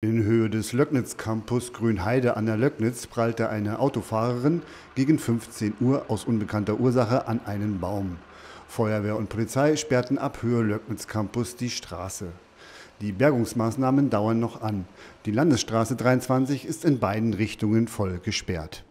In Höhe des Löcknitz-Campus Grünheide an der Löcknitz prallte eine Autofahrerin gegen 15 Uhr aus unbekannter Ursache an einen Baum. Feuerwehr und Polizei sperrten ab Höhe Löcknitz-Campus die Straße. Die Bergungsmaßnahmen dauern noch an. Die Landesstraße 23 ist in beiden Richtungen voll gesperrt.